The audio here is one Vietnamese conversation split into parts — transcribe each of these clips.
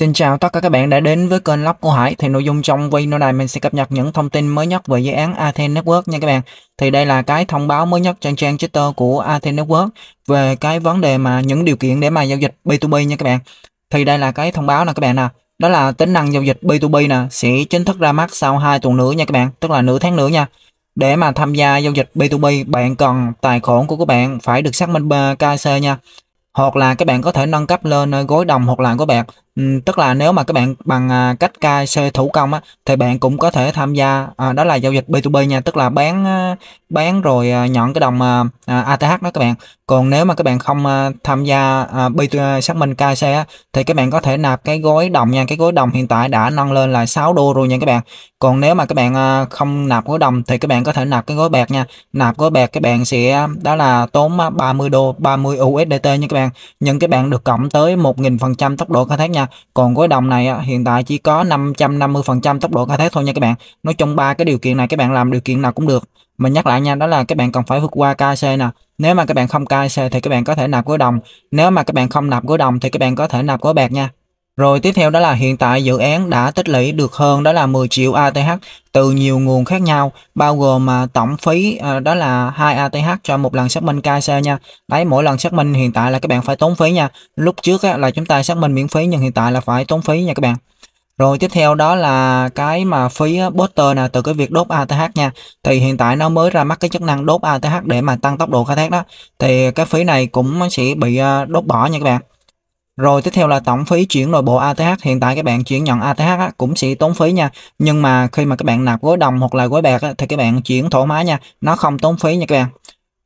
Xin chào tất cả các bạn đã đến với kênh Lóc của Hải. Thì nội dung trong video này mình sẽ cập nhật những thông tin mới nhất về dự án athen Network nha các bạn. Thì đây là cái thông báo mới nhất trên trang Twitter của athen Network về cái vấn đề mà những điều kiện để mà giao dịch B2B nha các bạn. Thì đây là cái thông báo nè các bạn nè. Đó là tính năng giao dịch B2B nè sẽ chính thức ra mắt sau 2 tuần nữa nha các bạn, tức là nửa tháng nữa nha. Để mà tham gia giao dịch B2B, bạn cần tài khoản của các bạn phải được xác minh KC nha hoặc là các bạn có thể nâng cấp lên ờ, gối đồng hoặc là gối bạc Ừ, tức là nếu mà các bạn bằng à, cách KYC thủ công á thì bạn cũng có thể tham gia à, đó là giao dịch B2B nha tức là bán à, bán rồi à, nhận cái đồng à, à ATH đó các bạn. Còn nếu mà các bạn không à, tham gia à, B2, à, xác minh KYC á, thì các bạn có thể nạp cái gói đồng nha cái gói đồng hiện tại đã nâng lên là 6 đô rồi nha các bạn. Còn nếu mà các bạn à, không nạp gói đồng thì các bạn có thể nạp cái gói bạc nha. Nạp gói bạc các bạn sẽ đó là tốn à, 30 đô 30 USDT nha các bạn. Nhưng các bạn được cộng tới 1.000% tốc độ khai thác nha còn gói đồng này hiện tại chỉ có 550% tốc độ khai thác thôi nha các bạn. Nói chung ba cái điều kiện này các bạn làm điều kiện nào cũng được. Mình nhắc lại nha, đó là các bạn cần phải vượt qua KC nè. Nếu mà các bạn không KC thì các bạn có thể nạp gói đồng. Nếu mà các bạn không nạp gói đồng thì các bạn có thể nạp gói bạc nha rồi tiếp theo đó là hiện tại dự án đã tích lũy được hơn đó là 10 triệu ATH từ nhiều nguồn khác nhau bao gồm mà tổng phí à, đó là 2 ATH cho một lần xác minh KC nha. Đấy mỗi lần xác minh hiện tại là các bạn phải tốn phí nha. Lúc trước á, là chúng ta xác minh miễn phí nhưng hiện tại là phải tốn phí nha các bạn. Rồi tiếp theo đó là cái mà phí booster nè từ cái việc đốt ATH nha. Thì hiện tại nó mới ra mắt cái chức năng đốt ATH để mà tăng tốc độ khai thác đó. Thì cái phí này cũng sẽ bị à, đốt bỏ nha các bạn. Rồi tiếp theo là tổng phí chuyển nội bộ ATH. Hiện tại các bạn chuyển nhận ATH cũng sẽ tốn phí nha. Nhưng mà khi mà các bạn nạp gói đồng hoặc là gói bạc thì các bạn chuyển thoải mái nha. Nó không tốn phí nha các bạn.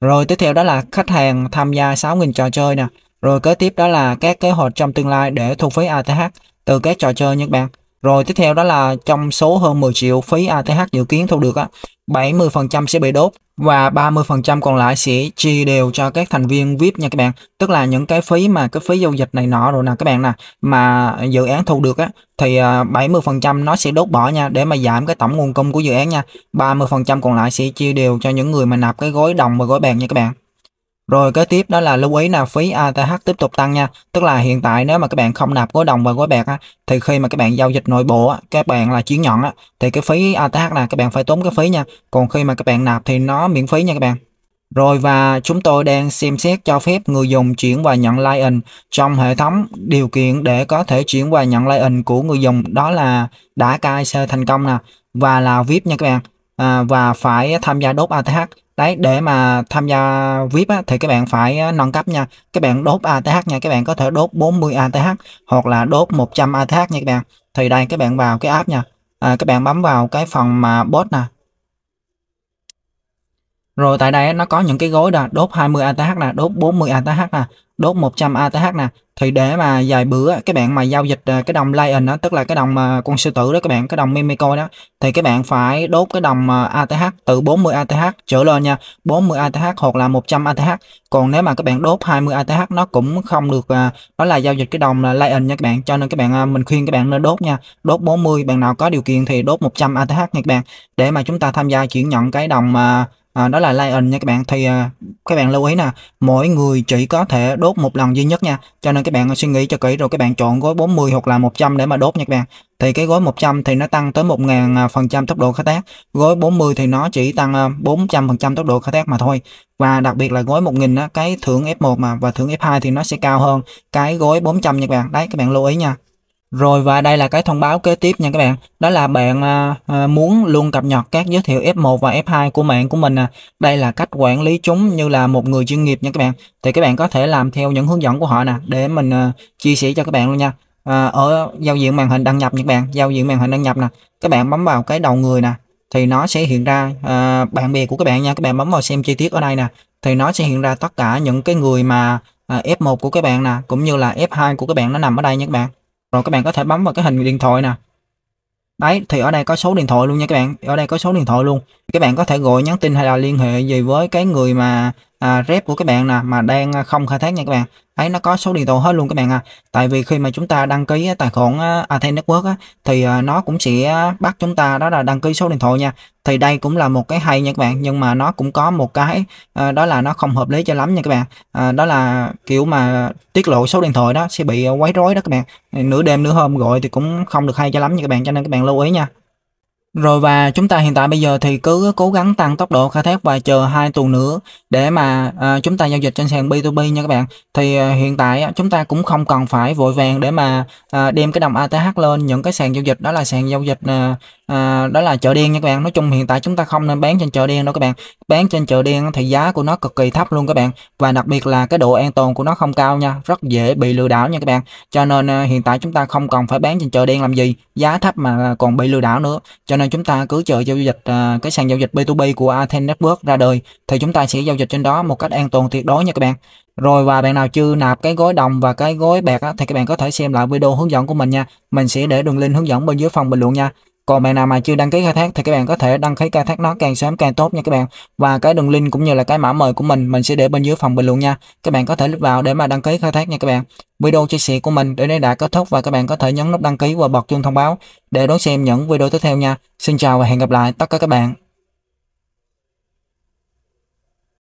Rồi tiếp theo đó là khách hàng tham gia 6.000 trò chơi nè. Rồi kế tiếp đó là các kế hoạch trong tương lai để thu phí ATH từ các trò chơi nha các bạn. Rồi tiếp theo đó là trong số hơn 10 triệu phí ATH dự kiến thu được á, 70% sẽ bị đốt và 30% còn lại sẽ chia đều cho các thành viên VIP nha các bạn. Tức là những cái phí mà cái phí giao dịch này nọ rồi nè các bạn nè mà dự án thu được á thì à, 70% nó sẽ đốt bỏ nha để mà giảm cái tổng nguồn cung của dự án nha. 30% còn lại sẽ chia đều cho những người mà nạp cái gói đồng và gói bạc nha các bạn. Rồi kế tiếp đó là lưu ý là phí ATH tiếp tục tăng nha. Tức là hiện tại nếu mà các bạn không nạp gói đồng và gói bạc á, thì khi mà các bạn giao dịch nội bộ á, các bạn là chuyển nhận á, thì cái phí ATH là các bạn phải tốn cái phí nha. Còn khi mà các bạn nạp thì nó miễn phí nha các bạn. Rồi và chúng tôi đang xem xét cho phép người dùng chuyển và nhận Lion trong hệ thống điều kiện để có thể chuyển và nhận Lion của người dùng đó là đã KIC thành công nè và là VIP nha các bạn à, và phải tham gia đốt ATH đấy để mà tham gia VIP á, thì các bạn phải ờ, nâng cấp nha. Các bạn đốt ATH nha các bạn có thể đốt 40 ATH hoặc là đốt 100 ATH nha các bạn. Thì đây các bạn vào cái app nha. À, các bạn bấm vào cái phần mà bot nè. Rồi tại đây nó có những cái gối nè đốt 20 ATH nè đốt 40 ATH nè đốt 100 ATH nè thì để mà vài bữa các bạn mà giao dịch à, cái đồng Lion đó tức là cái đồng con sư tử đó các bạn, cái đồng Mimico đó, thì các bạn phải đốt cái đồng à, ATH từ 40 ATH trở lên nha. 40 ATH hoặc là 100 ATH còn nếu mà các bạn đốt 20 ATH nó cũng không được à, đó là giao dịch cái đồng Lion nha các bạn. Cho nên các bạn mình khuyên các bạn nên đốt nha. Đốt 40 bạn nào có điều kiện thì đốt 100 ATH nha các bạn. Để mà chúng ta tham gia chuyển nhận cái đồng à, đó là Lion nha các bạn. Thì à, các bạn lưu ý nè mỗi người chỉ có thể đốt một lần duy nhất nha. Cho nên các bạn suy nghĩ cho kỹ rồi các bạn chọn gói 40 hoặc là 100 để mà đốt nha các bạn. Thì cái gói 100 thì nó tăng tới 1.000 à, phần trăm tốc độ khai thác. Gói 40 thì nó chỉ tăng 400 à, phần trăm tốc độ khai thác mà thôi. Và đặc biệt là gói 1000 á, cái thưởng F1 mà và thưởng F2 thì nó sẽ cao hơn cái gói 400 nha các bạn. Đấy các bạn lưu ý nha rồi và đây là cái thông báo kế tiếp nha các bạn. Đó là bạn à, à muốn luôn cập nhật các giới thiệu F1 và F2 của mạng của mình. À. Đây là cách quản lý chúng như là một người chuyên nghiệp nha các bạn. Thì các bạn có thể làm theo những hướng dẫn của họ nè để mình à, chia sẻ cho các bạn luôn nha. À, ở giao diện màn hình đăng nhập nha các bạn. Giao diện màn hình đăng nhập nè. Các bạn bấm vào cái đầu người nè thì nó sẽ hiện ra à, bạn bè của các bạn nha. Các bạn bấm vào xem chi tiết ở đây nè thì nó sẽ hiện ra tất cả những cái người mà à, F1 của các bạn nè cũng như là F2 của các bạn nó nằm ở đây nha các bạn rồi các bạn có thể bấm vào cái hình điện thoại nè. Đấy thì ở đây có số điện thoại luôn nha các bạn. Ở đây có số điện thoại luôn. Các bạn có thể gọi nhắn tin hay là liên hệ gì với cái người mà à, rep của các bạn nè mà đang à, không khai thác nha các bạn ấy nó có số điện thoại hết luôn các bạn à tại vì khi mà chúng ta đăng ký tài khoản ờ, Athen Network á, thì ờ, nó cũng sẽ bắt chúng ta đó là đăng ký số điện thoại nha. Thì đây cũng là một cái hay nha các bạn nhưng mà nó cũng có một cái ờ, đó là nó không hợp lý cho lắm nha các bạn. Đó là kiểu mà tiết lộ số điện thoại đó sẽ bị quấy rối đó các bạn. Nửa đêm nửa hôm gọi thì cũng không được hay cho lắm nha các bạn cho nên các bạn lưu ý nha rồi và chúng ta hiện tại bây giờ thì cứ cố gắng tăng tốc độ khai thác và chờ hai tuần nữa để mà à, chúng ta giao dịch trên sàn B2B nha các bạn. Thì à, hiện tại chúng ta cũng không cần phải vội vàng để mà à, đem cái đồng ATH lên những cái sàn giao dịch đó là sàn giao dịch à, à, đó là chợ đen nha các bạn. Nói chung hiện tại chúng ta không nên bán trên chợ đen đâu các bạn. Bán trên chợ đen thì giá của nó cực kỳ thấp luôn các bạn. Và đặc biệt là cái độ an toàn của nó không cao nha. Rất dễ bị lừa đảo nha các bạn. Cho nên à, hiện tại chúng ta không còn phải bán trên chợ đen làm gì. Giá thấp mà còn bị lừa đảo nữa. Cho nên chúng ta cứ chờ giao dịch à, cái sàn giao dịch B2B của athen Network ra đời thì chúng ta sẽ giao dịch trên đó một cách an toàn tuyệt đối nha các bạn. Rồi và bạn nào chưa nạp cái gói đồng và cái gói bạc á, thì các bạn có thể xem lại video hướng dẫn của mình nha. Mình sẽ để đường link hướng dẫn bên dưới phần bình luận nha. Còn bạn nào mà chưa đăng ký khai thác thì các bạn có thể đăng ký khai thác nó càng sớm càng tốt nha các bạn. Và cái đường link cũng như là cái mã mời của mình mình sẽ để bên dưới phần bình luận nha. Các bạn có thể click vào để mà đăng ký khai thác nha các bạn. Video chia sẻ của mình đến đây đã kết thúc và các bạn có thể nhấn nút đăng ký và bật chuông thông báo để đón xem những video tiếp theo nha. Xin chào và hẹn gặp lại tất cả các bạn.